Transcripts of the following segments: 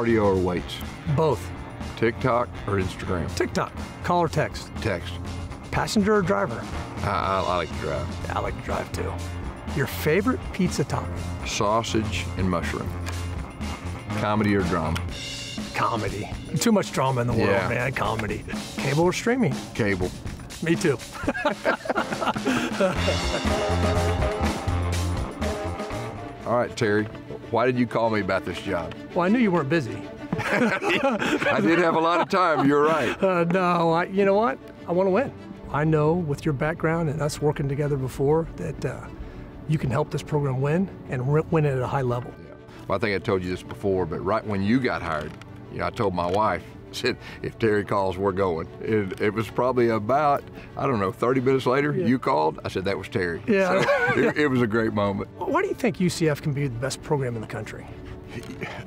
cardio or weights? Both. TikTok or Instagram? TikTok. Call or text. Text. Passenger or driver? I, I, I like to drive. Yeah, I like to drive too. Your favorite pizza topping? Sausage and mushroom. Comedy or drama? Comedy. Too much drama in the world, Yeah. man. Comedy. Cable or streaming? Cable. Me too. All right, Terry. Why did you call me about this job? Well, I knew you weren't busy. I did have a lot of time. You're right. Uh, no, I, you know what? I want to win. I know with your background and us working together before that uh, you can help this program win and wi- win it at a high level. Well, I think I told you this before, but right when you got hired, you know, I told my wife, said, if Terry calls, we're going. It, it was probably about, I don't know, 30 minutes later, you called. I said, that was Terry. Yeah. So it, it was a great moment. Why do you think UCF can be the best program in the country?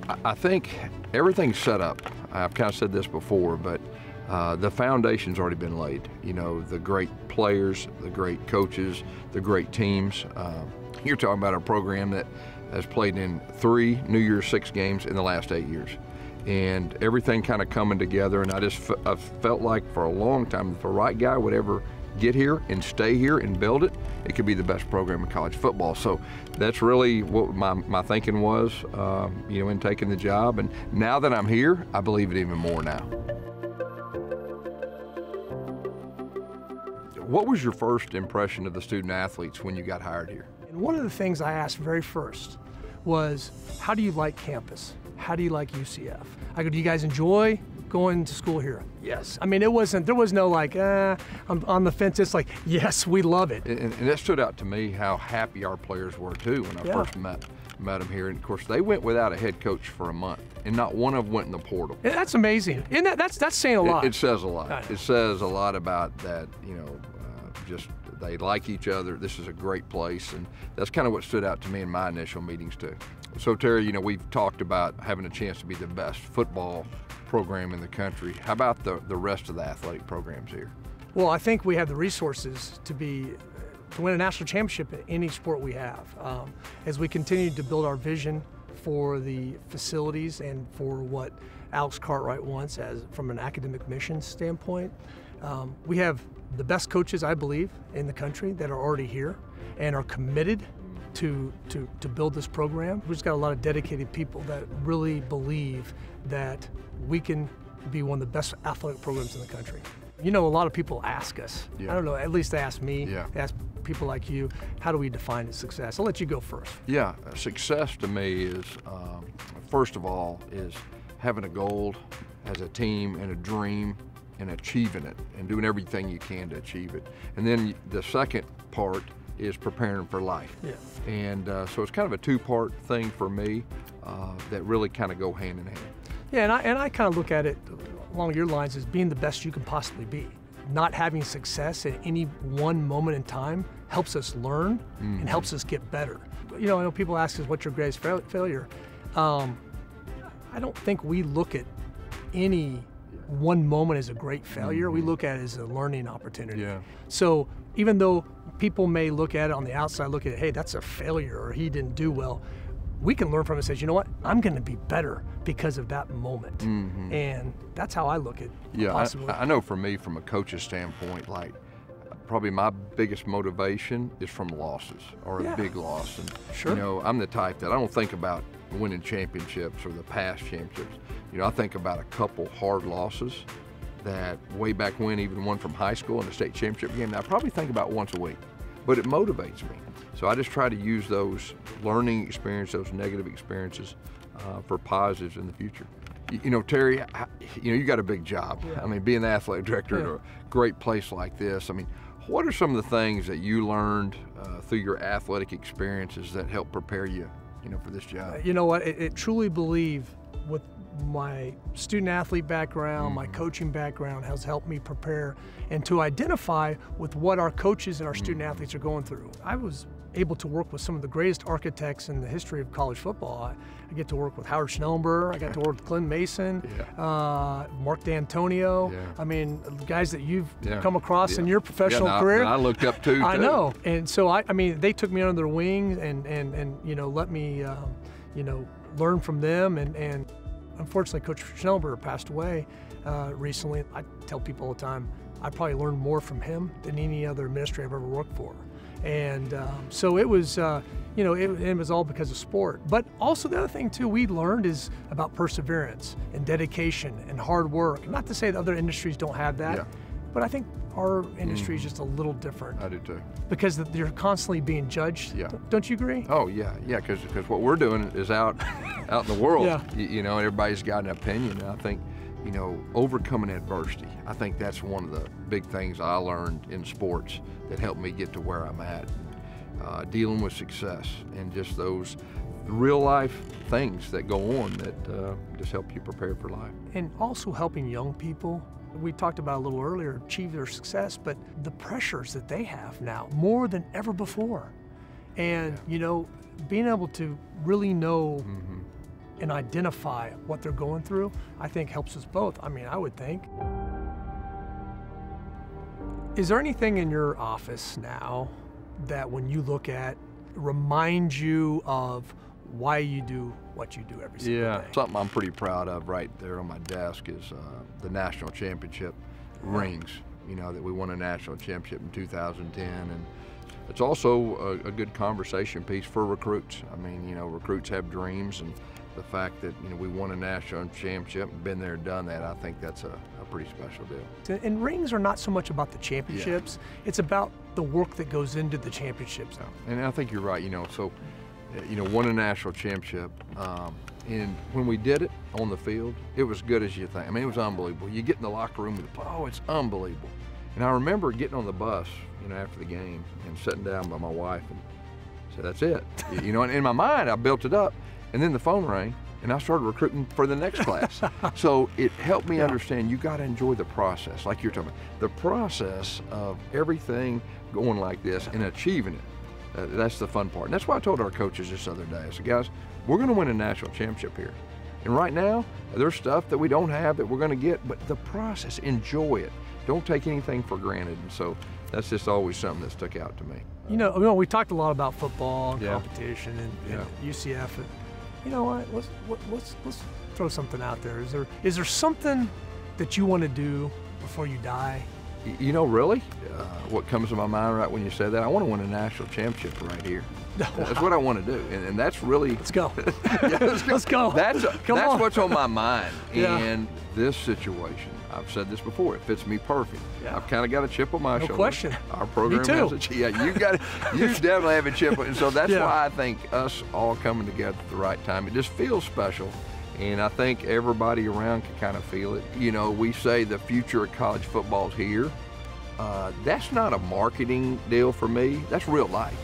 I- I think everything's set up. I've kind of said this before, but uh, the foundation's already been laid. You know, the great players, the great coaches, the great teams. Uh, you're talking about a program that has played in three New Year's Six games in the last eight years. And everything kind of coming together, and I just I felt like for a long time, if the right guy would ever get here and stay here and build it, it could be the best program in college football. So that's really what my, my thinking was, um, you know, in taking the job. And now that I'm here, I believe it even more now. What was your first impression of the student athletes when you got hired here? And one of the things I asked very first was, how do you like campus? How do you like UCF? I go, do you guys enjoy going to school here? Yes. I mean, it wasn't, there was no like, uh, I'm on the fence. It's like, yes, we love it. And, and that stood out to me how happy our players were too when I Yeah. first met met them here. And of course, they went without a head coach for a month, and not one of them went in the portal. And that's amazing. Isn't that, that's, that's saying a lot. It, says a lot. It says a lot about that, you know, just they like each other. This is a great place. And that's kind of what stood out to me in my initial meetings, too. So, Terry, you know, we've talked about having a chance to be the best football program in the country. How about the, the rest of the athletic programs here? Well, I think we have the resources to be to win a national championship in any sport we have. Um, as we continue to build our vision for the facilities and for what Alex Cartwright wants as from an academic mission standpoint, um, we have the best coaches, I believe, in the country that are already here and are committed to, to, to build this program. We've just got a lot of dedicated people that really believe that we can be one of the best athletic programs in the country. You know, a lot of people ask us. Yeah. I don't know, at least they ask me, Yeah. ask people like you, how do we define success? I'll let you go first. Yeah, success to me is, um, first of all, is having a goal as a team and a dream and achieving it and doing everything you can to achieve it. And then the second part is preparing for life. Yeah. And uh, so it's kind of a two-part thing for me uh, that really kind of go hand in hand. Yeah, and I, and I kind of look at it along your lines as being the best you can possibly be. Not having success at any one moment in time helps us learn and helps us get better. You know, I know people ask us, what's your greatest fail- failure? Um, I don't think we look at any one moment as a great failure. We mm-hmm. look at it as a learning opportunity. Yeah. So even though people may look at it on the outside, look at it, hey, that's a failure or he didn't do well, we can learn from it and say, you know what, I'm going to be better because of that moment. Mm-hmm. And that's how I look at Yeah. I, I know for me, from a coach's standpoint, like probably my biggest motivation is from losses or a big loss. And Sure. you know, I'm the type that I don't think about winning championships or the past championships. You know, I think about a couple hard losses that way back when, even one from high school in the state championship game, that I probably think about once a week. But it motivates me. So I just try to use those learning experiences, those negative experiences, uh, for positives in the future. You, you know, Terry, I- you know, you got a big job. I mean, being the athletic director at a great place like this. I mean, what are some of the things that you learned uh, through your athletic experiences that help prepare you, you know, for this job? Uh, you know what? It, it truly believe with my student athlete background, my mm-hmm. coaching background has helped me prepare and to identify with what our coaches and our student mm-hmm. athletes are going through. I was able to work with some of the greatest architects in the history of college football. I, I get to work with Howard Schnellenberger, I got to work with Glen Mason, Yeah. uh, Mark Dantonio. Yeah. I mean, guys that you've Yeah. come across in your professional I- career. and I looked up to. I too. know, and so I, I mean, they took me under their wing and and and you know let me, um, you know, learn from them and and unfortunately, Coach Schnellenberger passed away uh, recently. I tell people all the time, I probably learned more from him than any other ministry I've ever worked for. And um, so it was, uh, you know, it, it, was all because of sport. But also the other thing too we learned is about perseverance and dedication and hard work. Not to say that other industries don't have that, Yeah. but I think our industry is just a little different I do too. because they're constantly being judged. Yeah. Don't you agree? Oh yeah, yeah, because what we're doing is out out in the world. Yeah. You, you know, everybody's got an opinion. I think, you know, overcoming adversity. I think that's one of the big things I learned in sports that helped me get to where I'm at. Uh, dealing with success and just those real life things that go on that uh, just help you prepare for life. and also helping young people. We talked about a little earlier, achieve their success, but the pressures that they have now more than ever before. And, you know, being able to really know and identify what they're going through, I think helps us both. I mean, I would think. Is there anything in your office now that when you look at reminds you of why you do what you do every single Yeah, day? something I'm pretty proud of right there on my desk is uh, the national championship rings. You know that we won a national championship in 2010, and it's also a, a good conversation piece for recruits. I mean, you know, recruits have dreams, and the fact that you know we won a national championship, been there, done that, I think that's a, a pretty special deal. And rings are not so much about the championships, it's about the work that goes into the championships. And I think you're right. You know, so uh, you know, won a national championship, um, and when we did it on the field, it was good as you think. I mean, it was unbelievable. You get in the locker room with, oh, it's unbelievable. And I remember getting on the bus, you know, after the game and sitting down by my wife and said, "That's it." you know, and in my mind, I built it up, and then the phone rang. And I started recruiting for the next class. so it helped me understand you got to enjoy the process, like you're talking about. The process of everything going like this and achieving it. Uh, that's the fun part. And that's why I told our coaches this other day. I said, guys, we're going to win a national championship here. And right now, there's stuff that we don't have that we're going to get, but the process, enjoy it. Don't take anything for granted. And so that's just always something that stuck out to me. You know, you know, we talked a lot about football and Yeah. competition and, and Yeah. UCF. You know what? Let's let's let's throw something out there. Is there is there something that you want to do before you die? You know, really, uh, what comes to my mind right when you say that, I want to win a national championship right here. That's what I want to do, and, and that's really Let's go. Yeah, let's go. Let's go. That's that's on. what's on my mind. Yeah. And this situation, I've said this before, it fits me perfect. Yeah. I've kind of got a chip on my shoulder. No shoulder. question. Our program me too. has a. Yeah, you got you definitely have a chip, and so that's Yeah. why I think us all coming together at the right time. It just feels special. And I think everybody around can kind of feel it. You know, we say the future of college football is here. Uh, that's not a marketing deal for me. That's real life.